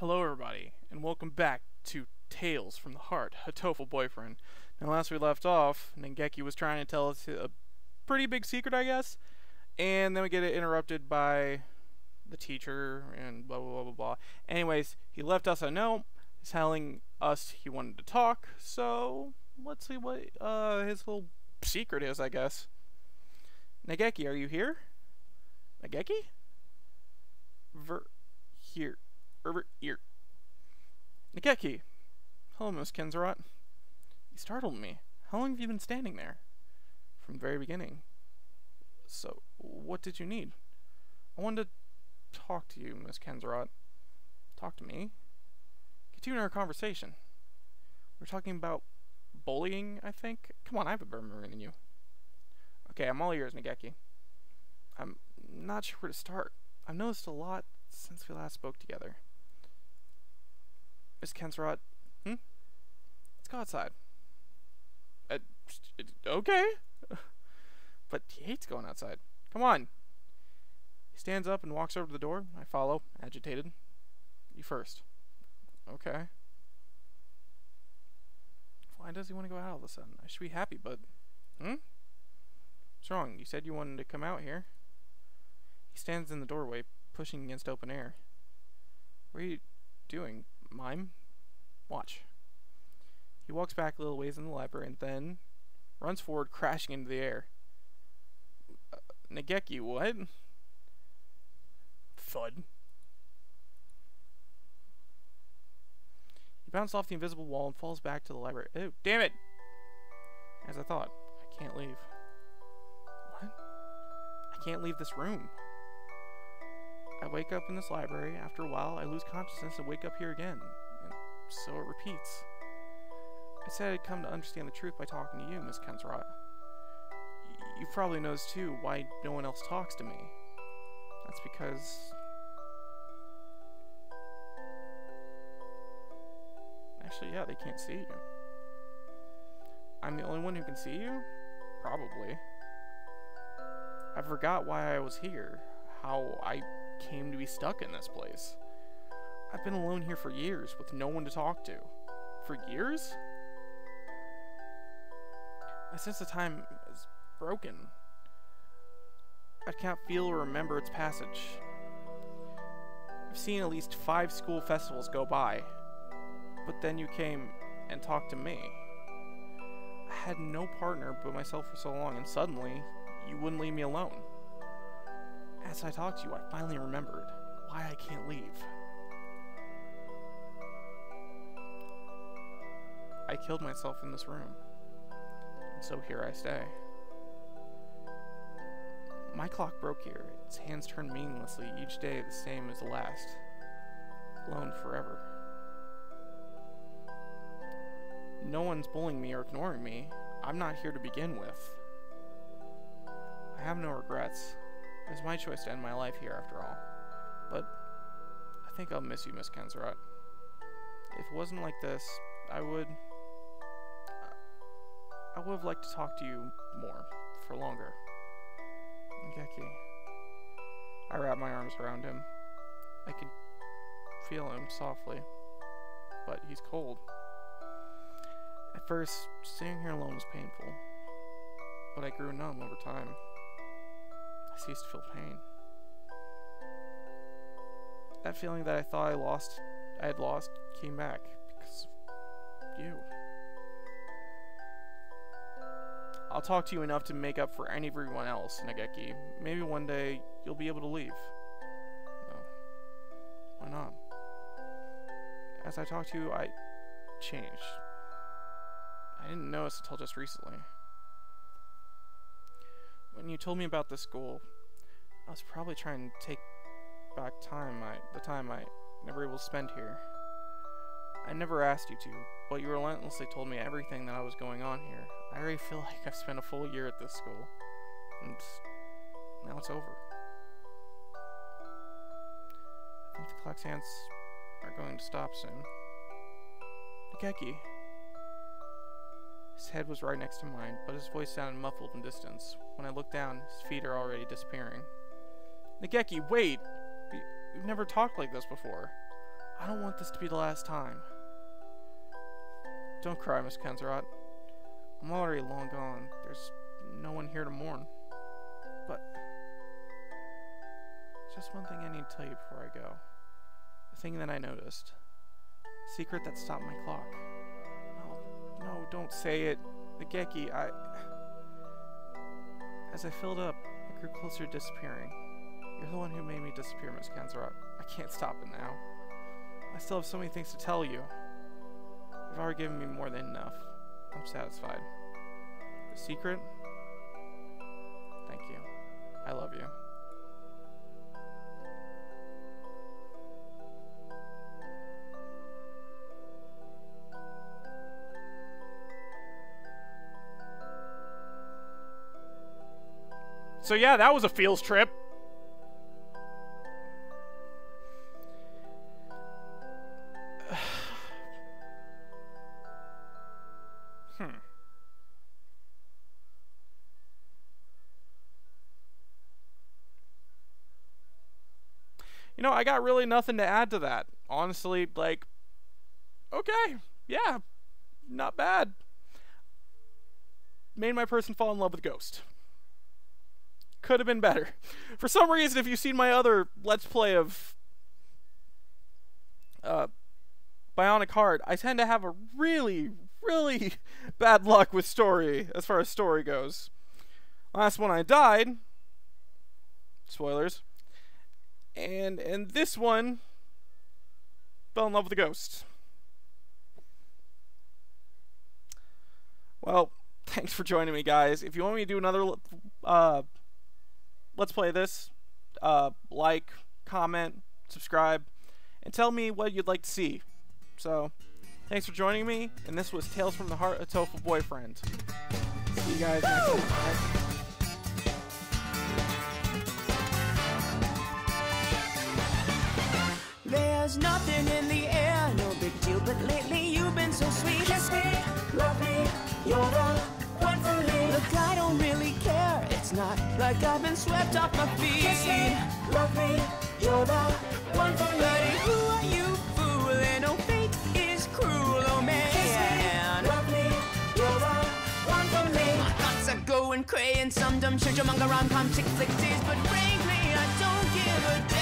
Hello, everybody, and welcome back to Tales from the Heart, Hatoful Boyfriend. Now, last we left off, Nageki was trying to tell us a pretty big secret, I guess, and then we get it interrupted by the teacher and blah blah blah blah blah. Anyways, he left us a note telling us he wanted to talk, so let's see what uh, his little secret is, I guess. Nageki, are you here? Nageki? Ver here. Over here. Nageki. Hello, Miss Kenzarat. You startled me. How long have you been standing there? From the very beginning. So, what did you need? I wanted to talk to you, Miss Kenzarat. Talk to me? Continue our conversation. We're talking about bullying, I think. Come on, I have a better memory than you. Okay, I'm all ears, Nageki. I'm not sure where to start. I've noticed a lot since we last spoke together. Miss Kenserot, hmm? Let's go outside. Uh, okay. but he hates going outside. Come on. He stands up and walks over to the door. I follow, agitated. You first. Okay. Why does he want to go out all of a sudden? I should be happy, but... Hmm? What's wrong? You said you wanted to come out here. He stands in the doorway, pushing against open air. What are you doing? Mime? Watch. He walks back a little ways in the library and then runs forward, crashing into the air. Uh, Nageki, what? Thud. He bounces off the invisible wall and falls back to the library. Oh, damn it! As I thought, I can't leave. What? I can't leave this room. I wake up in this library. After a while, I lose consciousness and wake up here again. And so it repeats. I said I'd come to understand the truth by talking to you, Miss Kensrot. You probably noticed too why no one else talks to me. That's because... Actually, yeah, they can't see you. I'm the only one who can see you? Probably. I forgot why I was here. How I came to be stuck in this place. I've been alone here for years with no one to talk to. For years? My sense of time is broken. I can't feel or remember its passage. I've seen at least five school festivals go by, but then you came and talked to me. I had no partner but myself for so long, and suddenly, you wouldn't leave me alone. As I talked to you, I finally remembered why I can't leave. I killed myself in this room, and so here I stay. My clock broke here. Its hands turned meaninglessly, each day the same as the last. Alone forever. No one's bullying me or ignoring me. I'm not here to begin with. I have no regrets. It was my choice to end my life here after all. But I think I'll miss you, Miss Kenzerat. If it wasn't like this, I would... I would have liked to talk to you more, for longer. Geki. I wrap my arms around him. I can feel him softly, but he's cold. At first, staying here alone was painful, but I grew numb over time. I ceased to feel pain. That feeling that I thought I lost, I had lost, came back because of you. I'll talk to you enough to make up for everyone else, Nageki. Maybe one day you'll be able to leave. No. Why not? As I talked to you, I changed. I didn't notice until just recently. When you told me about this school, I was probably trying to take back time I, the time I never able to spend here. I never asked you to, but you relentlessly told me everything that I was going on here. I already feel like I've spent a full year at this school, and now it's over. I think the clock's hands are going to stop soon. Nageki. His head was right next to mine, but his voice sounded muffled in distance. When I looked down, his feet are already disappearing. Nageki, wait! We've never talked like this before. I don't want this to be the last time. Don't cry, Miss Kenzerat. I'm already long gone. There's no one here to mourn. But just one thing I need to tell you before I go. The thing that I noticed. Secret that stopped my clock. No, no, don't say it. The Geki, I... As I filled up, I grew closer to disappearing. You're the one who made me disappear, Miss Kenzerat. I can't stop it now. I still have so many things to tell you. You've already given me more than enough. I'm satisfied. The secret? Thank you. I love you. So yeah, that was a feels trip. You know, I got really nothing to add to that. Honestly, like, okay, yeah, not bad. Made my person fall in love with Ghost could have been better. For some reason, if you've seen my other Let's Play of uh, Bionic Heart, I tend to have a really, really bad luck with story as far as story goes. Last one I died. Spoilers. And and this one fell in love with a ghost. Well, thanks for joining me, guys. If you want me to do another uh, let's play this. Uh, like, comment, subscribe, and tell me what you'd like to see. So, thanks for joining me, and this was Tales from the Heart Hatoful Boyfriend. See you guys next time. There's nothing in the air, no big deal, but lately you've been so sweet. Kiss me, love me, you're the one for me. Look, I don't really care, it's not like I've been swept off my feet. Kiss me, love me, you're the one for me. But who are you fooling? Oh, fate is cruel, oh man. Kiss me, love me, you're the one for me. My thoughts are going cray and some dumb shit, your manga rom-com chick flick tease, but frankly, I don't give a damn.